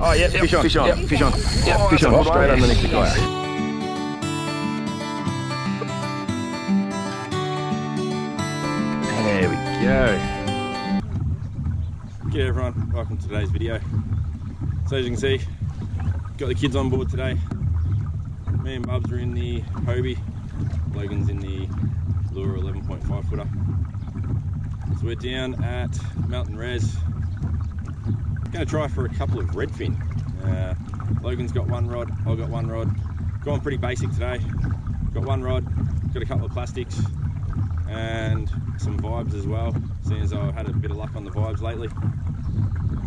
Oh, yeah, fish on. Fish on. Yep, fish on. Yep, fish on. Straight underneath the kayak. There we go. G'day everyone, welcome to today's video. So as you can see, got the kids on board today. Me and Bubs are in the Hobie, Logan's in the Lure 11.5 footer. So we're down at Melton Res. Going to try for a couple of redfin. Uh, Logan's got one rod, I've got one rod. Going pretty basic today. Got one rod, got a couple of plastics, and some vibes as well, seeing as I've had a bit of luck on the vibes lately. So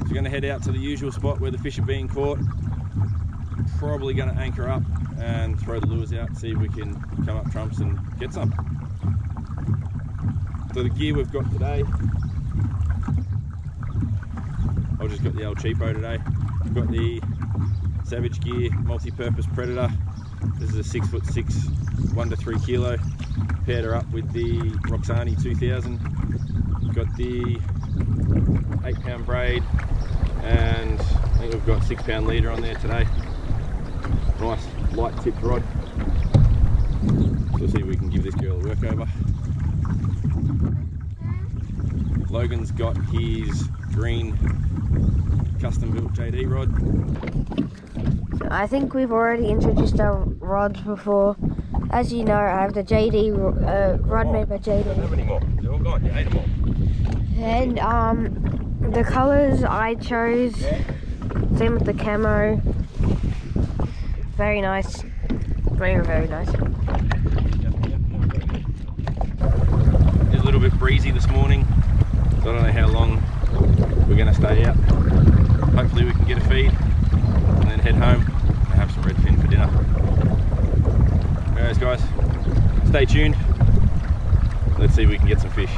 we're going to head out to the usual spot where the fish are being caught. Probably going to anchor up and throw the lures out, see if we can come up trumps and get some. So the gear we've got today, just got the old cheapo today. I've got the Savage Gear multi-purpose Predator. This is a six foot six, one to three kilo. Paired her up with the Roxani 2000. Got the eight pound braid and I think we've got six pound leader on there today. Nice light tipped rod. So we'll see if we can give this girl a workover. Logan's got his green custom built JD rod. I think we've already introduced our rods before. As you know, I have the JD uh, rod made by I don't have any more. They're all gone. You ate them all. And um, the colors I chose, same with the camo. Very nice. Very, very nice. It's a little bit breezy this morning, so I don't know how long we're going to stay out. Hopefully we can get a feed and then head home and have some redfin for dinner. Anyways guys, stay tuned. Let's see if we can get some fish.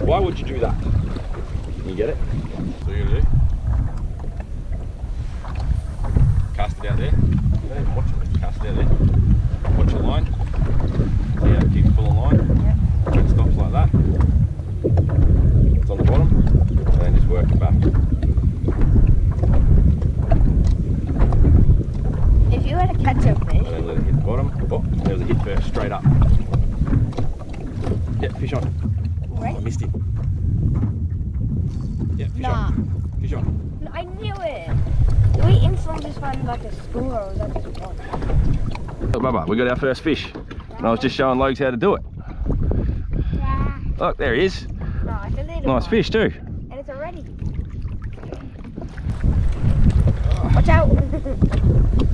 Why would you do that? Can you get it? So you're gonna do? Cast it out there. Don't even watch it. Cast it out there. Watch your line. See how it keeps pulling line. When it stops like that. It's on the bottom. And then just work it back. If you were to catch a fish, And then let it hit the bottom. Oh, there was a hit first, straight up. Yeah, fish on. Oh, I missed it. Yeah, fish Nah. on. Fish on. No, I knew it. Did we instantly just find like a school or was that just one? Look, Bubba, we got our first fish. And I was just showing Logs how to do it. Yeah. Look, there he is. No, it's a little Nice fish too. And it's already. Watch out.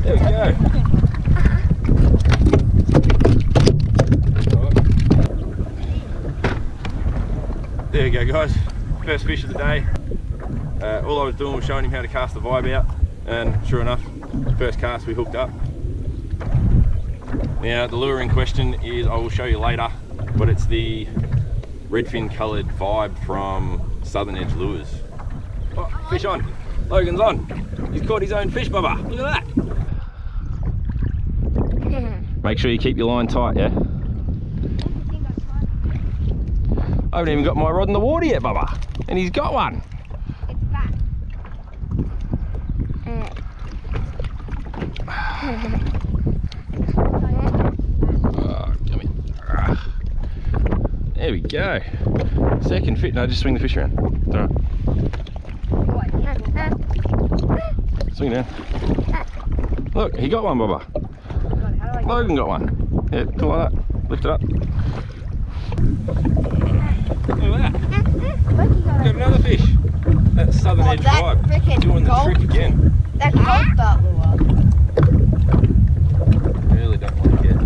There we go. There you go guys, first fish of the day. Uh, all I was doing was showing him how to cast the vibe out and sure enough, first cast we hooked up. Now the lure in question is, I will show you later, but it's the redfin coloured vibe from Southern Edge Lures. Oh, fish on, Logan's on. He's caught his own fish, Bubba, look at that. Make sure you keep your line tight, yeah? I haven't even got my rod in the water yet, Bubba. And he's got one. It's back. Oh, come here. Ah. There we go. Second fit. No, just swing the fish around. It's all right. Swing down. Look, he got one, Bubba. Logan got one. Yeah, go like that. Lift it up. Look at that. Got another fish. That southern Oh, edge that vibe. Doing the trick again. That gold dart lure. Really don't want to get.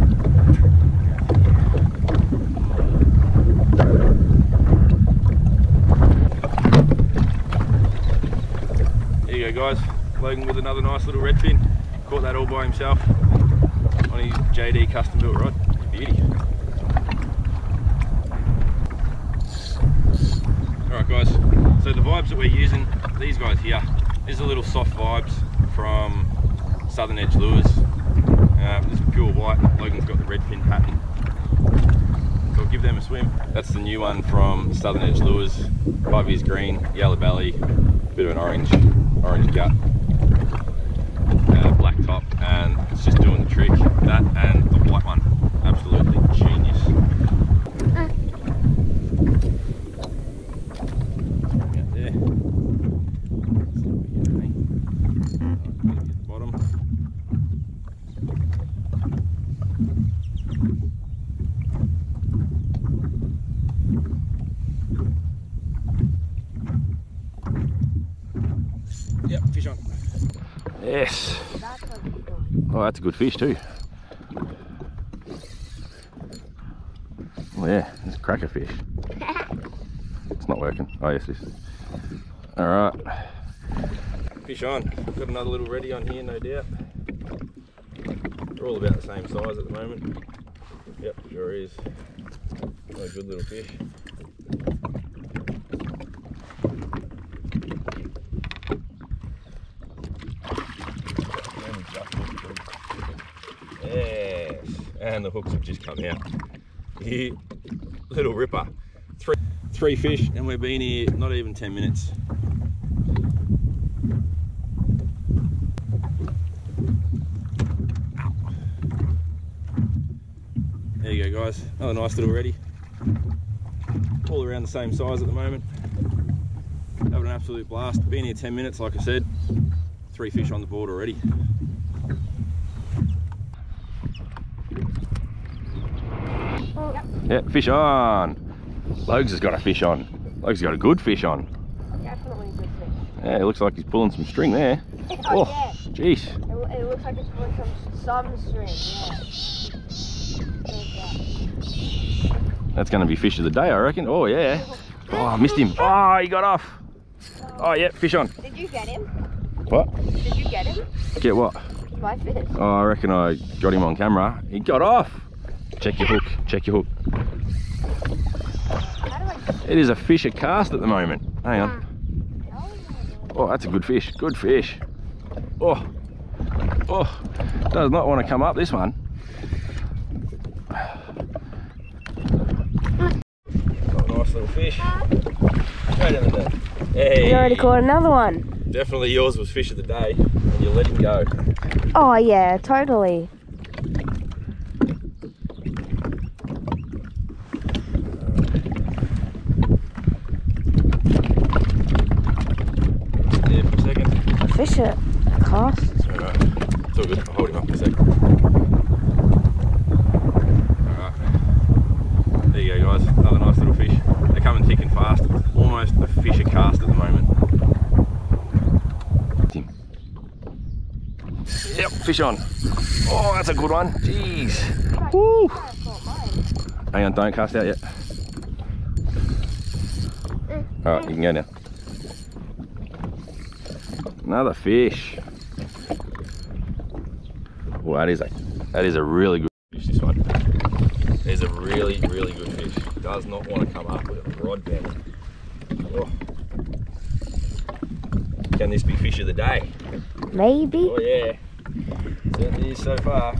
There you go guys. Logan with another nice little redfin. Caught that all by himself on his JD custom built rod. Beauty. Alright guys, so the vibes that we're using, these guys here, These are little soft vibes from Southern Edge Lures. Um, this is pure white. Logan's got the redfin pattern. So I'll give them a swim. That's the new one from Southern Edge Lures. Five years green, yellow belly, bit of an orange, orange gut, uh, black top, and it's just doing the trick. That and the white one, absolutely genius. Out there. See what we get, Right, get the bottom. Yep, fish on. Yes. That's a good one. Oh, that's a good fish too. Oh yeah, it's a cracker fish. It's not working. Oh yes, this. All right. Fish on. Got another little reddie on here, no doubt. They're all about the same size at the moment. Yep, sure is. A good little fish. Yes, and the hooks have just come out. Here, little ripper. Three, three fish, and we've been here not even 10 minutes. There you go guys, another nice little reddie. All around the same size at the moment. Having an absolute blast. Been here 10 minutes like I said. Three fish on the board already. Yeah, fish on. Logs has got a fish on. Logs has got a good fish on. Definitely good fish. Yeah, it looks like he's pulling some string there. Oh, Oh, yeah. Oh, jeez. It, it looks like it's pulling from some string, yeah. That's going to be fish of the day, I reckon. Oh, yeah. Oh, I missed him. Oh, he got off. Oh, yeah, fish on. Did you get him? What? Did you get him? Get what? My fish. Oh, I reckon I got him on camera. He got off. Check your hook. Check your hook. How do I... It is a fisher cast at the moment. Hang on. How are you gonna do it? Oh, that's a good fish. Good fish. Oh. Oh. Does not want to come up this one. Oh, nice little fish. Straight in the net. Hey. You already caught another one. Definitely yours was fish of the day, and you let him go. Oh yeah, totally. Yeah, for a second. A fish at a cast. Alright, it's all good. I'll hold him up for a sec. Alright. There you go, guys. Another nice little fish. They're coming thick and fast. Almost a fisher cast at the moment. Yep, fish on. Oh, that's a good one. Jeez. Woo. Hang on, don't cast out yet. Alright, you can go now. Another fish. Oh, that is a that is a really good fish, this one. There's a really, really good fish. Does not want to come up with a rod bend. Oh. Can this be fish of the day? Maybe. Oh yeah. Certainly is so far.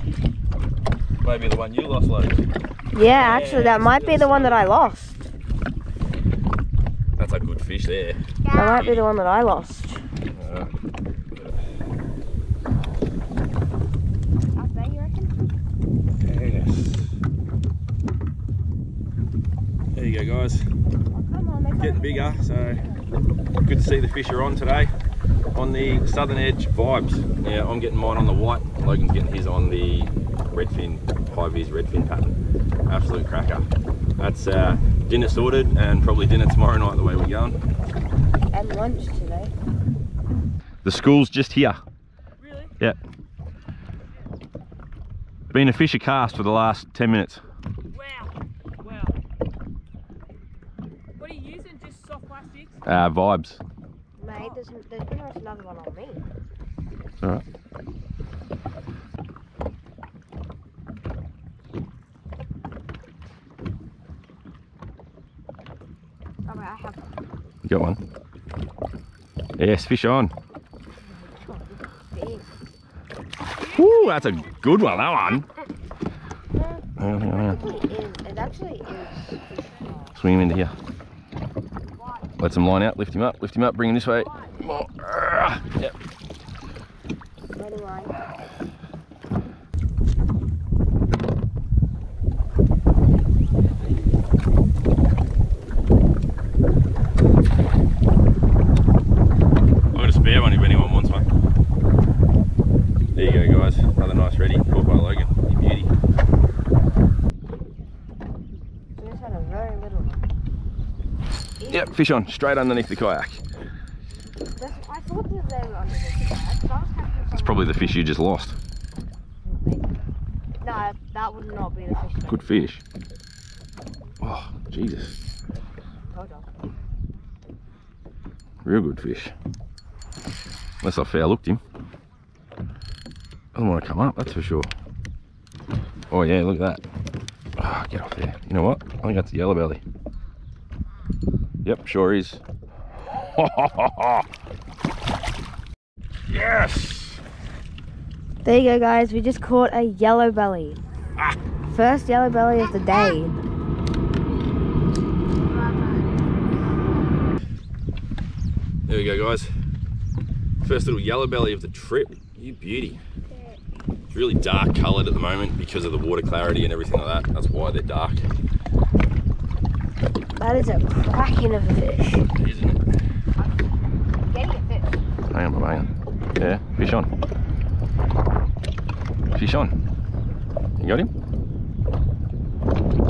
Maybe the one you lost, Logan. Yeah, actually, that might be the one that I lost. That's a good fish there. That might be the one that I lost. Uh, yes. There you go, guys. Getting bigger, so good to see the fish are on today on the southern edge vibes. Yeah, I'm getting mine on the white, Logan's getting his on the redfin, high vis redfin pattern. Absolute cracker. That's uh, dinner sorted and probably dinner tomorrow night the way we're going. And lunch today. The school's just here. Really? Yep. Been a fisher cast for the last 10 minutes. Wow. Wow. What are you using? Just soft plastics? Uh, vibes. Mate, there's, there's pretty much another one on me. Alright. Alright, I have got one? Yes, fish on. Ooh, that's a good one, that one. Swing him into here. Let him line out, lift him up, lift him up, bring him this way. Yep. Anyway. I've got a spare one if anyone wants one. There you go, guys. Another nice reddie. Caught by Logan. You beauty. We just had a very little one. Yep, fish on. Straight underneath the kayak. That's, I thought they were under the kayak. but I was catching It's probably the fish you just lost. No, that would not be the fish. Good fish. Oh, Jesus. Real good fish. Unless I fair looked him. Doesn't want to come up, that's for sure. Oh yeah, look at that. Ah, get off there. You know what? I think that's a yellow belly. Yep, sure is. yes! There you go, guys. We just caught a yellow belly. First yellow belly of the day. There we go, guys. First little yellow belly of the trip. You beauty. It's really dark coloured at the moment because of the water clarity and everything like that. That's why they're dark, That is a cracking of a fish. isn't it? Getting a fish. Hang on, hang on. Yeah, fish on. Fish on. You got him?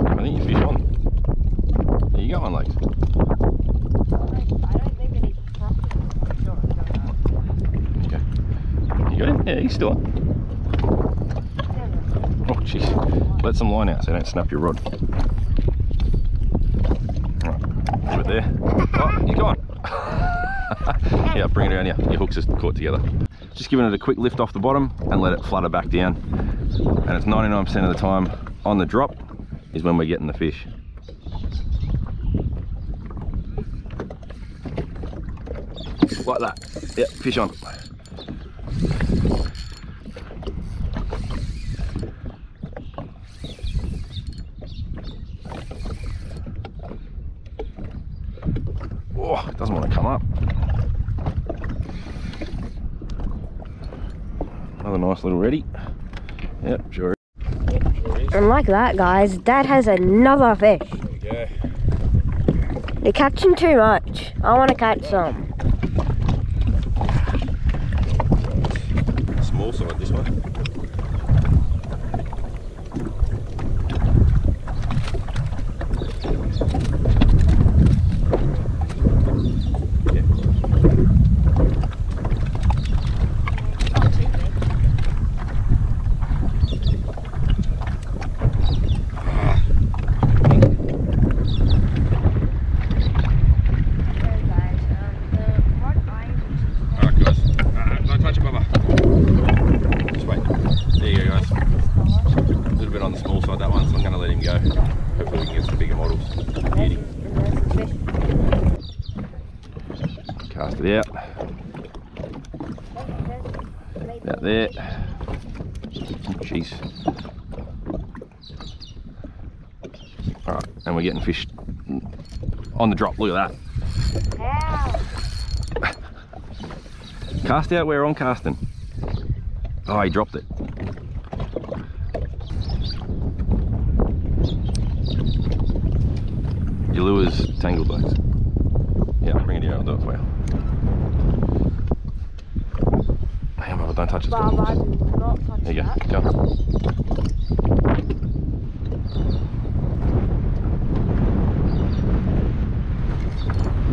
I think you fish on. There you go on, legs. You got him? Yeah, he's still on. Oh, jeez. Let some line out so you don't snap your rod. Right, leave it there. Oh, you gone. yeah, bring it around here. Your hooks are caught together. Just giving it a quick lift off the bottom and let it flutter back down. And it's 99% of the time on the drop is when we're getting the fish. Like that. Yep, fish on. Oh, it doesn't want to come up. Little reddie. Yep, sure. And like that, guys, Dad has another fish. There we go. You're catching too much. I want to catch some. Small side, this one. Yeah. Alright guys, uh, don't touch it, Bubba. Just wait. There you go guys. A little bit on the small side that one, so I'm going to let him go. Hopefully we can get some bigger models. Beauty. Cast it out. Out there. Jeez. Alright, and we're getting fish on the drop. Look at that. Cast out where I'm casting. Oh, he dropped it. Your lure's tangled legs. Yeah, bring it here, I'll do it for you. Hang on, Bubba, don't touch it. it's got do not touch There you go, that. go.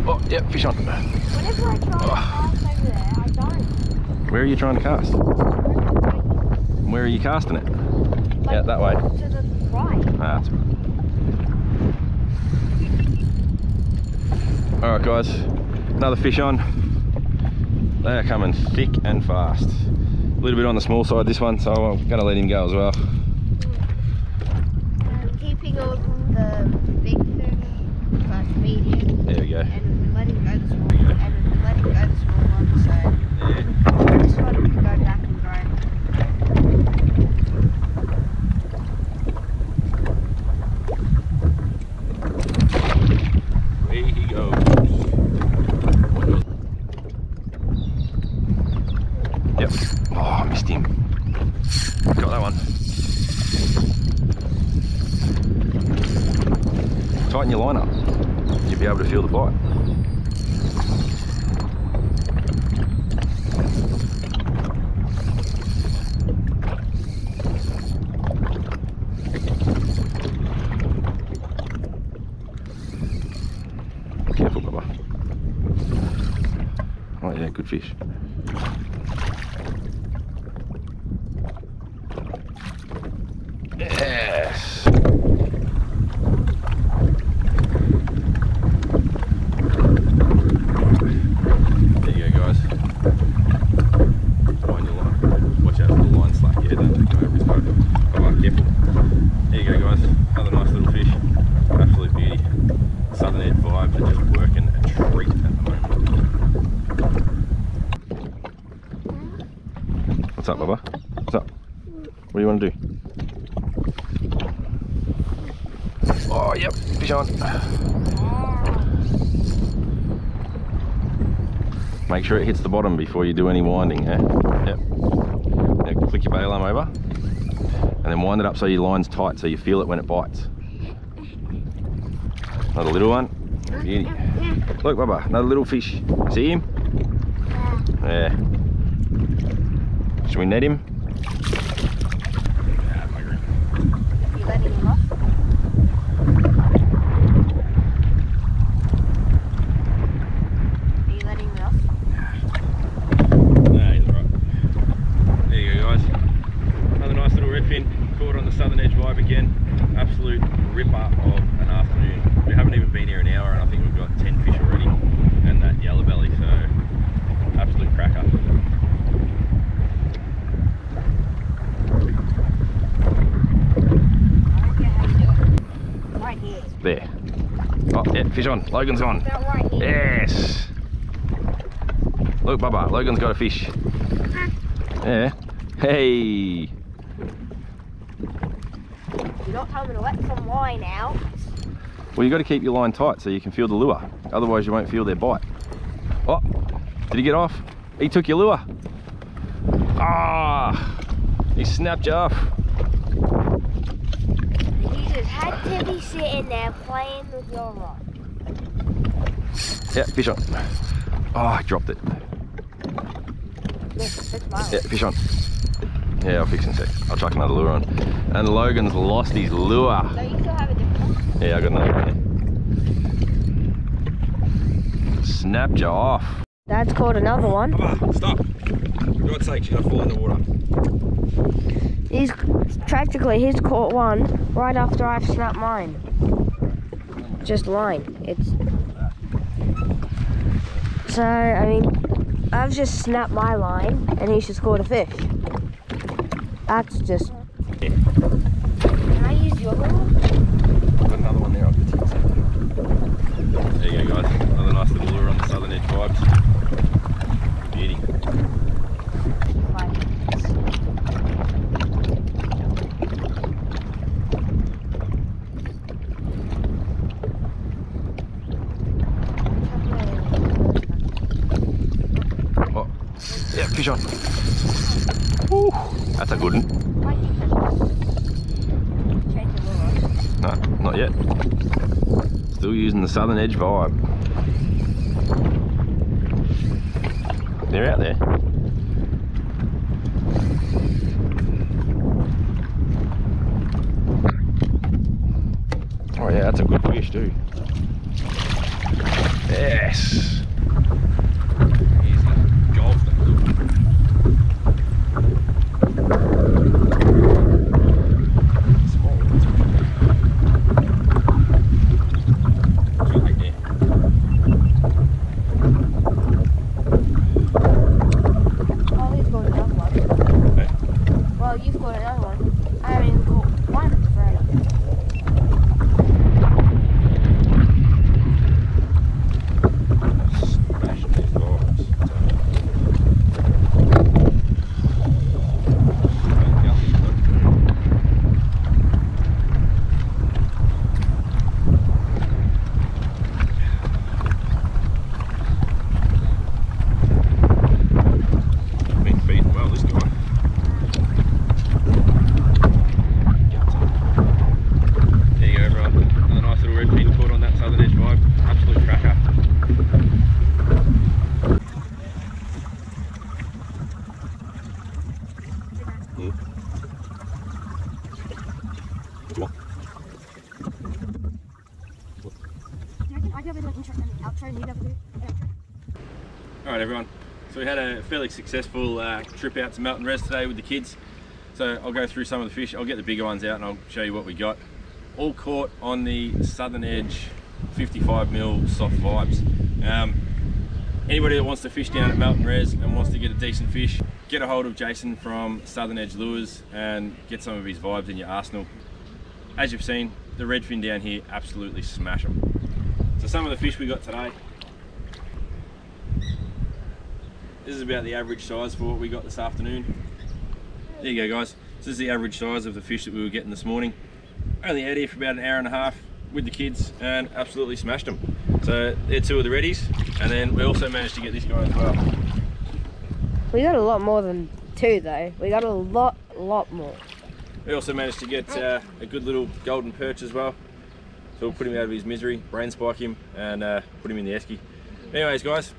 Oh, yeah, fish on. Whenever I try to cast over there, I don't. Where are you trying to cast? Where are you casting it? Yeah, that way. To the right. Ah, that's all right, guys. Another fish on. They are coming thick and fast. Little bit on the small side this one, so I'm going to let him go as well. I'm keeping all the big fish slash medium There we go. and letting go the small one and letting go the small one. So Yeah. this one got that one. Tighten your line up. You'll be able to feel the bite. Careful, Bubba. Oh yeah, good fish. Yes. There you go, guys. Wind your line. Watch out for the line slack. Yeah, don't take him over his boat. Come on, careful. There you go, guys. Another nice little fish. Absolute beauty. Southern Edge vibes are just working a treat at the moment. What's up, Bubba? What's up? What do you want to do? Oh, yep, on. Make sure it hits the bottom before you do any winding, yeah? Yep. Now click your bail arm over and then wind it up so your line's tight so you feel it when it bites. Another little one. Beauty. Look, Bubba, another little fish. See him? Yeah. Should we net him? Ah, bugger him. You letting him off? Are you letting him off? Nah, he's alright. There you go, guys. Another nice little redfin caught on the southern edge vibe again. Absolute ripper of an afternoon. We haven't even been here an hour and I think we've got 10 fish already. And that yellow belly, so absolute cracker. Right here. There. Oh, yeah, fish on. Logan's on. Right. Yes. Look, Bubba, Logan's got a fish. Yeah. Hey. You're not coming to let some line out. Well, you got to keep your line tight so you can feel the lure. Otherwise, you won't feel their bite. Oh, did he get off? He took your lure. Ah, he snapped you off. You just had to be sitting there playing with your rod. Yeah, fish on. Oh, I dropped it. Look, that's my Yeah, fish on. Yeah, I'll fix in a sec. I'll chuck another lure on. And Logan's lost his lure. So you still have a one. Yeah, I got another one. Snapped you off. Dad's caught another one. Bubba, stop. For God's sake, she's gonna fall in the water. He's practically he's caught one right after I've snapped mine. Just line. It's so I mean I've just snapped my line and he's just caught a fish. That's just. Can I use your lure? I've got another one there. I'll get to you. There you go, guys. Another nice little lure on the southern edge vibes. Beauty. Oh, yeah, fish on. Woo, that's a good one. No, not yet. Still using the southern edge vibe. They're out there. Oh yeah, that's a good fish too. Yes. Alright everyone, so we had a fairly successful uh, trip out to Melton Res today with the kids. So I'll go through some of the fish, I'll get the bigger ones out and I'll show you what we got. All caught on the Southern Edge 55 mil soft vibes. Um, anybody that wants to fish down at Melton Res and wants to get a decent fish, get a hold of Jason from Southern Edge Lures and get some of his vibes in your arsenal. As you've seen, the redfin down here absolutely smash them. So some of the fish we got today, this is about the average size for what we got this afternoon. There you go guys, this is the average size of the fish that we were getting this morning. Only out here for about an hour and a half with the kids and absolutely smashed them. So they're two of the reddies and then we also managed to get this guy as well. We got a lot more than two though. We got a lot, lot more. We also managed to get uh, a good little golden perch as well. So put him out of his misery, brain spike him, and uh, put him in the esky. Anyways, guys,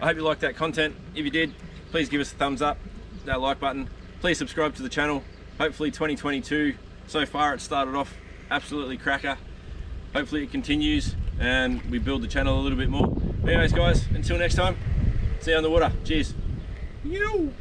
I hope you liked that content. If you did, please give us a thumbs up, that like button. Please subscribe to the channel. Hopefully 2022, so far it started off absolutely cracker. Hopefully it continues and we build the channel a little bit more. Anyways, guys, until next time, see you on the water. Cheers. You.